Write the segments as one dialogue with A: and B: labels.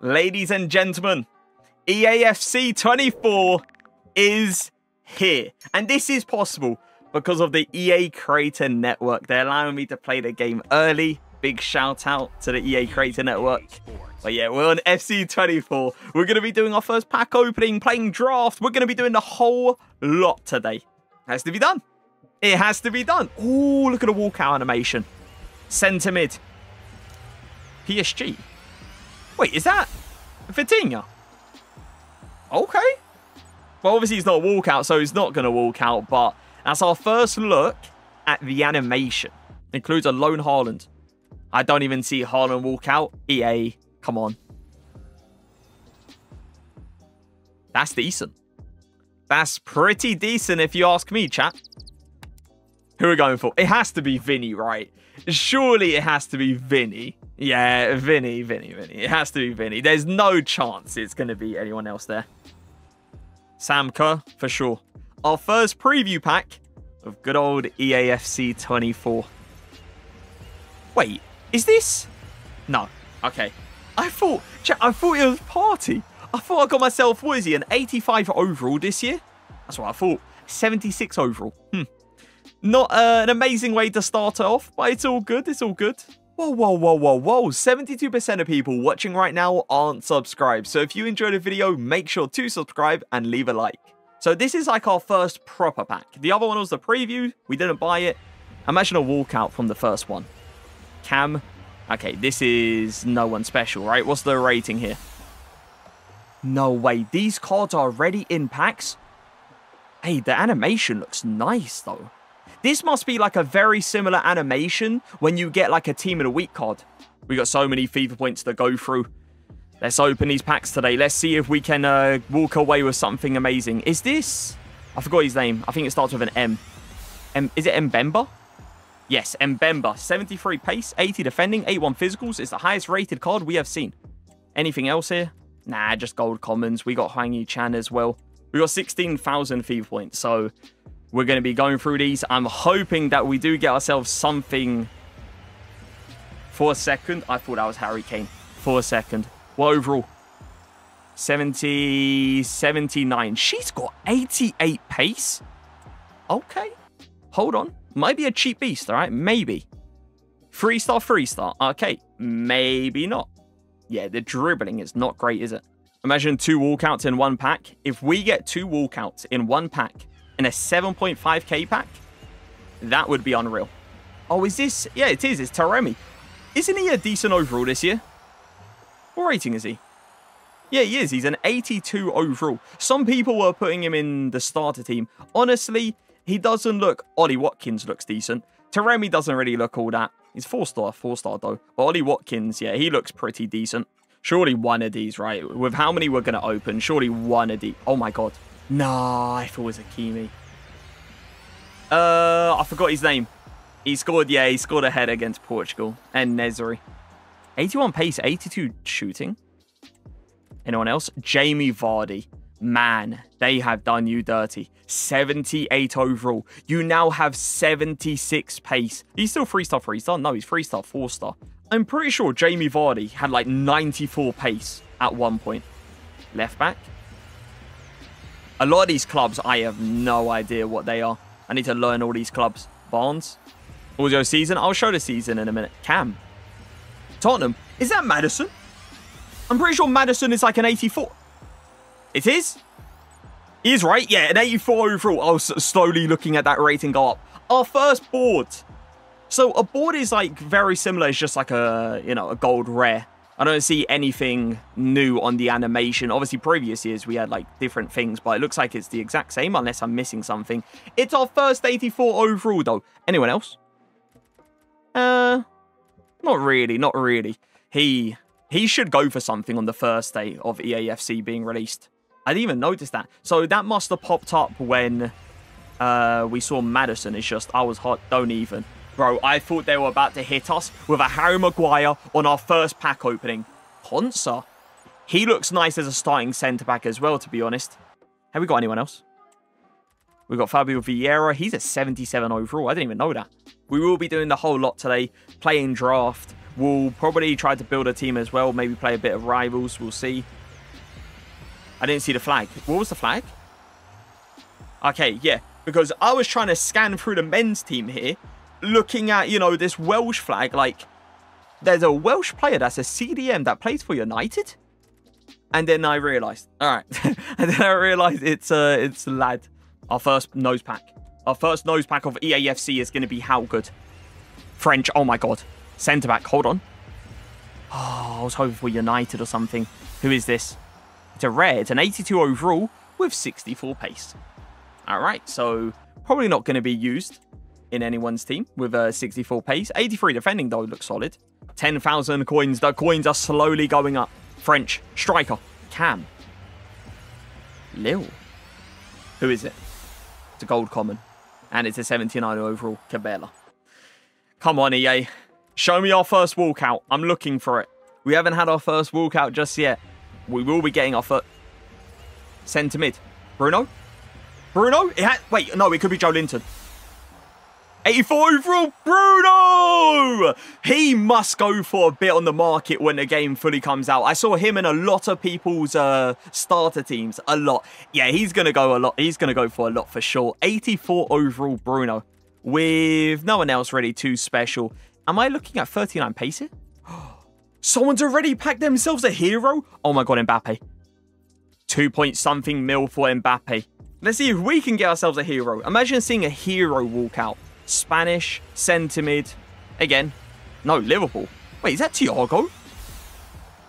A: ladies and gentlemen, EAFC 24 is here. And this is possible because of the EA Creator Network. They're allowing me to play the game early. Big shout out to the EA Creator Network. But yeah, we're on FC24. We're going to be doing our first pack opening, playing draft. We're going to be doing the whole lot today. Has to be done. It has to be done. Oh, look at the walkout animation. Centre mid. PSG. Wait, is that Vitinha? Okay. Well, obviously he's not a walkout, so he's not going to walk out, but that's our first look at the animation. Includes a lone Haaland. I don't even see Haaland walk out. EA, come on. That's decent. That's pretty decent if you ask me, chat. Who are we going for? It has to be Vinny, right? Surely it has to be Vinny. Yeah, Vinny, Vinny, Vinny. It has to be Vinny. There's no chance it's going to be anyone else there. Sam Kerr, for sure. Our first preview pack of good old EAFC 24. Wait, is this? No. Okay. I thought, I thought it was Partey. I thought I got myself, what is he, an 85 overall this year? That's what I thought. 76 overall. Hmm. Not uh, an amazing way to start off, but it's all good. It's all good. Whoa, whoa, whoa, whoa, whoa. 72% of people watching right now aren't subscribed. So if you enjoyed the video, make sure to subscribe and leave a like. So this is like our first proper pack. The other one was the preview. We didn't buy it. Imagine a walkout from the first one. Cam. Okay, this is no one special, right? What's the rating here? No way. These cards are already in packs? Hey, the animation looks nice, though. This must be like a very similar animation when you get like a Team of the Week card. We got so many FIFA points to go through. Let's open these packs today. Let's see if we can uh, walk away with something amazing. Is this... I forgot his name. I think it starts with an M. M is it Mbemba? Yes, Mbemba. 73 pace, 80 defending, 81 physicals. It's the highest rated card we have seen. Anything else here? Nah, just gold commons. We got Hwang Chan as well. We got 16,000 FIFA points, so we're going to be going through these. I'm hoping that we do get ourselves something. For a second, I thought that was Harry Kane. For a second. Well, overall, 70, 79. She's got 88 pace. Okay. Hold on. Might be a cheap beast, all right? Maybe. Three star, three star. Okay. Maybe not. Yeah, the dribbling is not great, is it? Imagine two walkouts in one pack. If we get two walkouts in one pack in a 7.5k pack, that would be unreal. Oh, is this? Yeah, it is. It's Taremi. Isn't he a decent overall this year? What rating is he? Yeah, he is. He's an 82 overall. Some people were putting him in the starter team. Honestly, he doesn't look... Ollie Watkins looks decent. Taremi doesn't really look all that. He's four-star, four-star though. But Ollie Watkins, yeah, he looks pretty decent. Surely one of these, right? With how many we're going to open, surely one of these. Oh my god. Nah, I thought it was Hakimi. Uh, I forgot his name. He scored, yeah, he scored a head against Portugal. En-Nesyri. 81 pace, 82 shooting. Anyone else? Jamie Vardy. Man, they have done you dirty. 78 overall. You now have 76 pace. He's still 3-star, 3-star? No, he's 3-star, 4-star. I'm pretty sure Jamie Vardy had like 94 pace at one point. Left back. A lot of these clubs, I have no idea what they are. I need to learn all these clubs. Barnes. Audio season. I'll show the season in a minute. Cam. Tottenham. Is that Maddison? I'm pretty sure Maddison is like an 84. It is? He is right. Yeah, an 84 overall. I was slowly looking at that rating go up. Our first board. So a board is like very similar. It's just like a, you know, a gold rare. I don't see anything new on the animation. Obviously, previous years we had like different things, but it looks like it's the exact same unless I'm missing something. It's our first 84 overall, though. Anyone else? Uh, not really, not really. He he should go for something on the first day of EAFC being released. I didn't even notice that. So that must have popped up when uh, we saw Maddison. It's just, I was hot, don't even. Bro, I thought they were about to hit us with a Harry Maguire on our first pack opening. Ponsa. He looks nice as a starting centre-back as well, to be honest. Have we got anyone else? We've got Fabio Vieira. He's a 77 overall. I didn't even know that. We will be doing the whole lot today. Playing draft. We'll probably try to build a team as well. Maybe play a bit of rivals. We'll see. I didn't see the flag. What was the flag? Okay, yeah. Because I was trying to scan through the men's team here. Looking at, you know, this Welsh flag. Like, there's a Welsh player that's a CDM that plays for United. And then I realised. All right. and then I realised it's, uh, it's Lad. Our first nose pack. Our first nose pack of EAFC is going to be how good? French. Oh, my God. Centre back. Hold on. Oh, I was hoping for United or something. Who is this? It's a rare. It's an 82 overall with 64 pace. All right, so probably not going to be used in anyone's team with a 64 pace. 83 defending, though, looks solid. 10,000 coins. The coins are slowly going up. French. Striker. Cam. Lil. Who is it? It's a gold common. And it's a 79 overall. Cabella. Come on, EA. Show me our first walkout. I'm looking for it. We haven't had our first walkout just yet. We will be getting our foot. Send to mid. Bruno? Bruno? It had, wait, no, it could be Joelinton. 84 overall, Bruno! He must go for a bit on the market when the game fully comes out. I saw him in a lot of people's uh, starter teams, a lot. Yeah, he's going to go a lot. He's going to go for a lot for sure. 84 overall, Bruno, with no one else really too special. Am I looking at 39 pace here? Someone's already packed themselves a hero? Oh my god, Mbappe. Two point something mil for Mbappe. Let's see if we can get ourselves a hero. Imagine seeing a hero walk out. Spanish, centimid. Again. No, Liverpool. Wait, is that Thiago?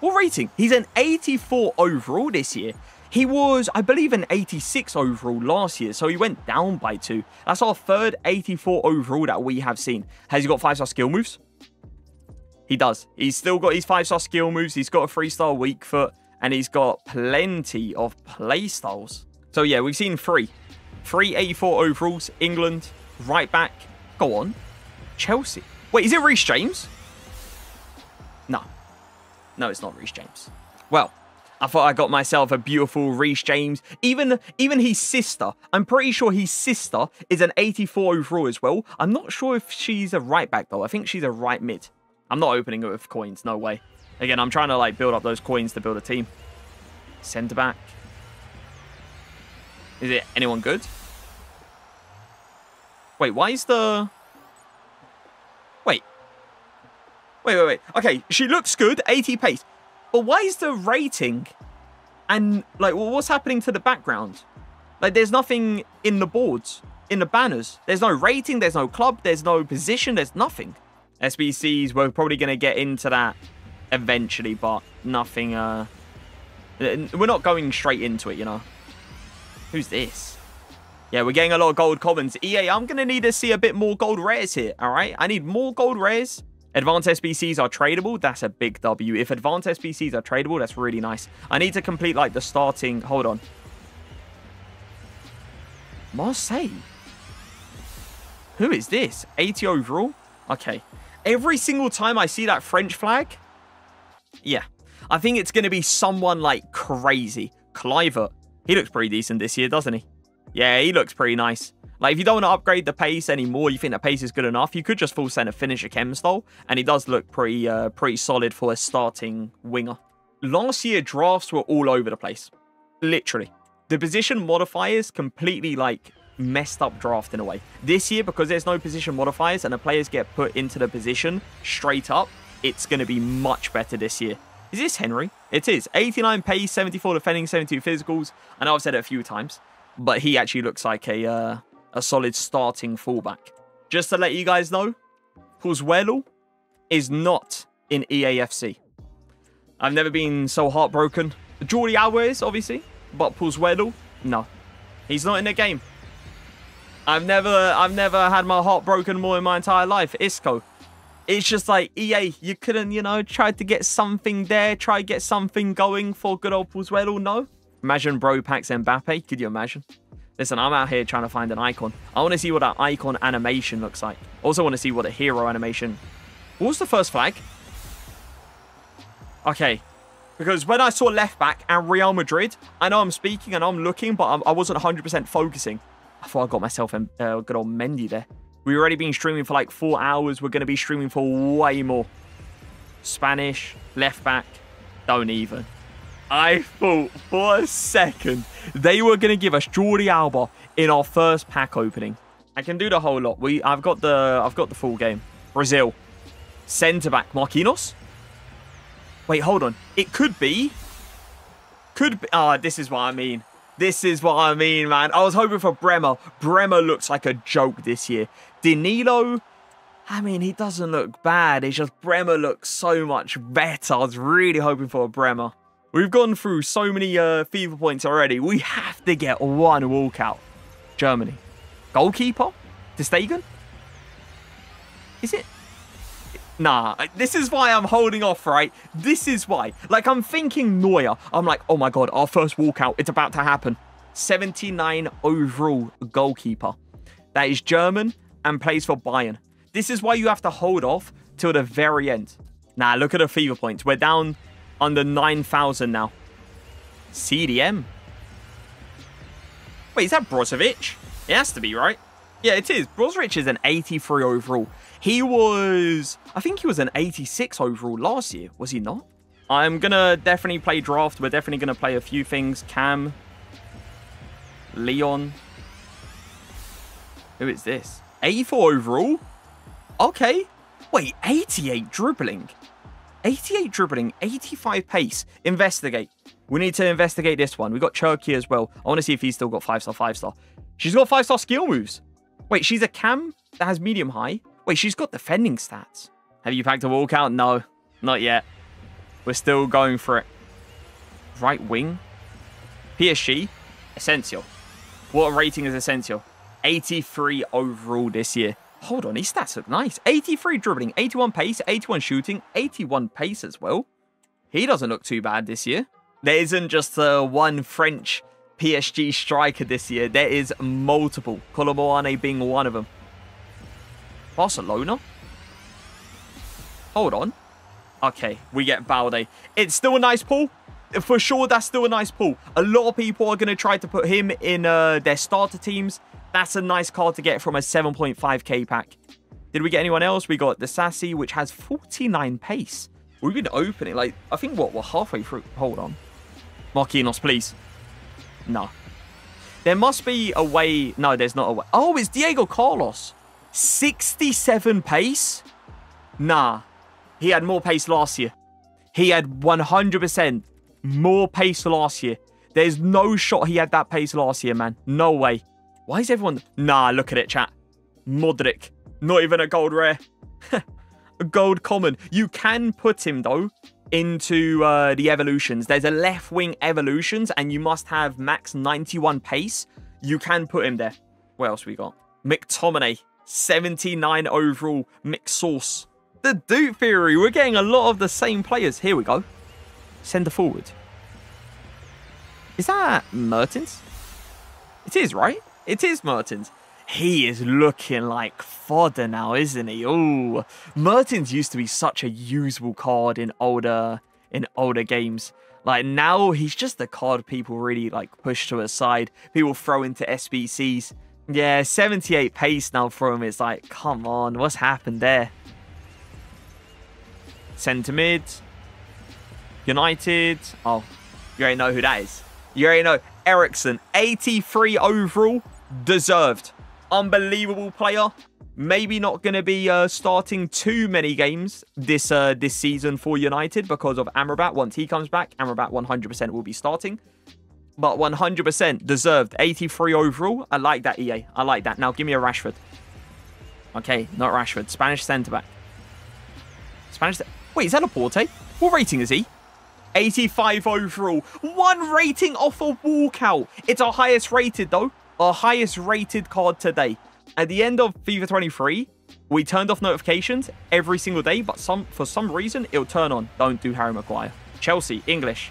A: What rating? He's an 84 overall this year. He was, I believe, an 86 overall last year, so he went down by two. That's our third 84 overall that we have seen. Has he got five-star skill moves? He does. He's still got his five-star skill moves. He's got a three-star weak foot, and he's got plenty of play styles. So yeah, we've seen three. Three 84 overalls. England, right back. Go on. Chelsea. Wait, is it Reece James? No. No, it's not Reece James. Well, I thought I got myself a beautiful Reece James. Even even his sister, I'm pretty sure his sister is an 84 overall as well. I'm not sure if she's a right back though. I think she's a right mid. I'm not opening it with coins. No way. Again, I'm trying to like build up those coins to build a team. Centre back. Is it anyone good? Wait, why is the... Wait. Wait, wait, wait. Okay, she looks good, 80 pace. But why is the rating and, like, well, what's happening to the background? Like, there's nothing in the boards, in the banners. There's no rating, there's no club, there's no position, there's nothing. SBCs, we're probably going to get into that eventually, but nothing, uh... We're not going straight into it, you know. Who's this? Yeah, we're getting a lot of gold commons. EA, I'm going to need to see a bit more gold rares here, all right? I need more gold rares. Advanced SBCs are tradable. That's a big W. If advanced SBCs are tradable, that's really nice. I need to complete, like, the starting... Hold on. Marseille. Who is this? 80 overall? Okay. Every single time I see that French flag, yeah, I think it's going to be someone like crazy. Kluivert. He looks pretty decent this year, doesn't he? Yeah, he looks pretty nice. Like, if you don't want to upgrade the pace anymore, you think the pace is good enough, you could just full center finish a finisher chem style, and he does look pretty, uh, pretty solid for a starting winger. Last year, drafts were all over the place. Literally. The position modifiers completely, like, messed up draft in a way. This year, because there's no position modifiers and the players get put into the position straight up, it's going to be much better this year. Is this Henry? It is. 89 pace, 74 defending, 72 physicals. I know I've said it a few times, but he actually looks like a uh, a solid starting fullback. Just to let you guys know, Pozuelo is not in EAFC. I've never been so heartbroken. Jordi Alvarez, obviously, but Pozuelo, no. He's not in the game. I've never I've never had my heart broken more in my entire life. Isco. It's just like EA, you couldn't, you know, try to get something there, try to get something going for good old Pozuelo, no? Imagine bro packs Mbappe, could you imagine? Listen, I'm out here trying to find an icon. I want to see what that icon animation looks like. Also want to see what a hero animation... What was the first flag? Okay. Because when I saw left back and Real Madrid, I know I'm speaking and I'm looking, but I wasn't 100% focusing. I thought I got myself a uh, good old Mendy there. We've already been streaming for like four hours. We're going to be streaming for way more. Spanish, left back, don't even. I thought for a second they were going to give us Jordi Alba in our first pack opening. I can do the whole lot. We, I've got the, I've got the full game. Brazil, centre back Marquinhos. Wait, hold on. It could be. Could be. Ah, oh, this is what I mean. This is what I mean, man. I was hoping for Bremer. Bremer looks like a joke this year. Danilo, I mean, he doesn't look bad. It's just Bremer looks so much better. I was really hoping for a Bremer. We've gone through so many uh, FIFA points already. We have to get one walkout. Germany. Goalkeeper? De Stegen? Is it? Nah, this is why I'm holding off, right? This is why. Like, I'm thinking Neuer. I'm like, oh my god, our first walkout. It's about to happen. 79 overall goalkeeper. That is German and plays for Bayern. This is why you have to hold off till the very end. Nah, look at the FIFA points. We're down under 9,000 now. CDM. Wait, is that Brozovic? It has to be, right? Yeah, it is. Brozovic is an 83 overall. He was, I think he was an 86 overall last year, was he not? I'm going to definitely play draft. We're definitely going to play a few things. Cam, Lyon. Who is this? 84 overall? Okay. Wait, 88 dribbling. 88 dribbling, 85 pace. Investigate. We need to investigate this one. We got Cherki as well. I want to see if he's still got 5 star, 5 star. She's got 5 star skill moves. Wait, she's a cam that has medium high. Wait, she's got defending stats. Have you packed a walkout? No, not yet. We're still going for it. Right wing. PSG. Asensio. What rating is Asensio? 83 overall this year. Hold on, his stats look nice. 83 dribbling, 81 pace, 81 shooting, 81 pace as well. He doesn't look too bad this year. There isn't just uh, one French PSG striker this year. There is multiple. Kolo Muani being one of them. Barcelona? Hold on. Okay, we get Balde. It's still a nice pull. For sure, that's still a nice pull. A lot of people are going to try to put him in uh, their starter teams. That's a nice card to get from a 7.5k pack. Did we get anyone else? We got the Sassy, which has 49 pace. We've been opening, like, I think, what, we're halfway through. Hold on. Marquinhos, please. No. There must be a way. No, there's not a way. Oh, it's Diego Carlos. 67 pace? Nah. He had more pace last year. He had 100% more pace last year. There's no shot he had that pace last year, man. No way. Why is everyone... Nah, look at it, chat. Modric. Not even a gold rare. a gold common. You can put him, though, into uh, the evolutions. There's a left wing evolutions, and you must have max 91 pace. You can put him there. What else we got? McTominay. 79 overall. McSauce. The Dupe Theory. We're getting a lot of the same players. Here we go. The forward. Is that Mertens? It is, right? It is Mertens. He is looking like fodder now, isn't he? Oh, Mertens used to be such a usable card in older in older games. Like now, he's just the card people really like push to a side. People throw into SBCs. Yeah, 78 pace now for him. It's like, come on, what's happened there? Centre mid. United. Oh, you already know who that is. You already know. Eriksen, 83 overall deserved. Unbelievable player. Maybe not going to be uh, starting too many games this uh, this season for United because of Amrabat. Once he comes back, Amrabat 100% will be starting. But 100% deserved. 83 overall. I like that, EA. I like that. Now, give me a Rashford. Okay, not Rashford. Spanish centre-back. Spanish... Wait, is that Laporte? What rating is he? 85 overall. One rating off a walkout. It's our highest rated, though our highest rated card today. At the end of FIFA 23, we turned off notifications every single day, but some for some reason, it'll turn on. Don't do Harry Maguire. Chelsea, English.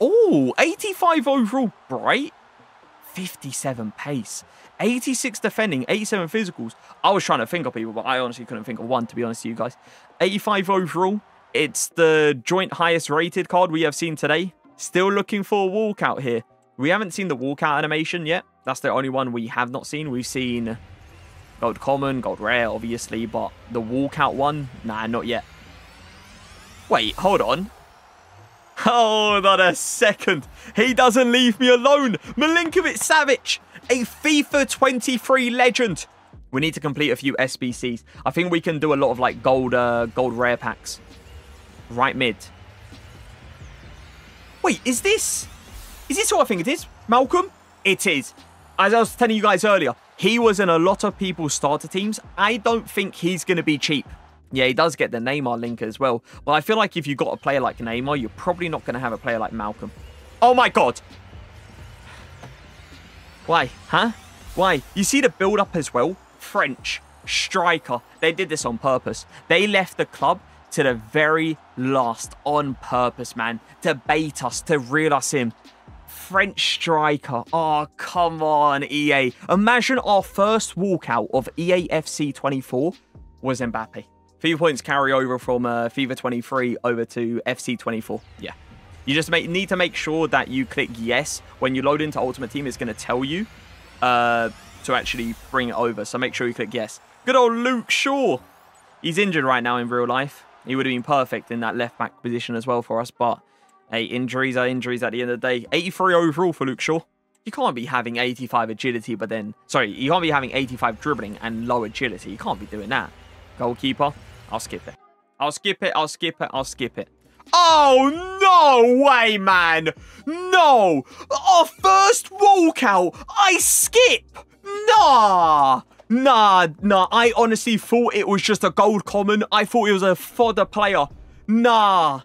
A: Oh, 85 overall, bright. 57 pace. 86 defending, 87 physicals. I was trying to think of people, but I honestly couldn't think of one, to be honest with you guys. 85 overall. It's the joint highest rated card we have seen today. Still looking for a walkout here. We haven't seen the walkout animation yet. That's the only one we have not seen. We've seen Gold common, gold rare, obviously, but the walkout one, nah, not yet. Wait, hold on. Hold not a second. He doesn't leave me alone. Milinkovic Savic, a FIFA 23 legend. We need to complete a few SBCs. I think we can do a lot of like gold, uh, gold rare packs. Right mid. Wait, is this... Is this what I think it is? Malcom? It is. As I was telling you guys earlier, he was in a lot of people's starter teams. I don't think he's going to be cheap. Yeah, he does get the Neymar link as well. But I feel like if you've got a player like Neymar, you're probably not going to have a player like Malcom. Oh my god. Why? Huh? Why? You see the build-up as well? French, striker. They did this on purpose. They left the club to the very last on purpose, man. To bait us, to reel us in. French striker. Oh, come on, EA. Imagine our first walkout of EA FC 24 was Mbappe. FIFA points carry over from uh, FIFA 23 over to FC 24. Yeah. You just make, need to make sure that you click yes. When you load into Ultimate Team, it's going to tell you uh, to actually bring it over. So make sure you click yes. Good old Luke Shaw. He's injured right now in real life. He would have been perfect in that left back position as well for us. But, hey, injuries are injuries at the end of the day. 83 overall for Luke Shaw. You can't be having 85 agility, but then... Sorry, you can't be having 85 dribbling and low agility. You can't be doing that. Goalkeeper. I'll skip it. I'll skip it. I'll skip it. I'll skip it. Oh, no way, man. No. Our first walkout. I skip. Nah. Nah, nah. I honestly thought it was just a gold common. I thought it was a fodder player. Nah.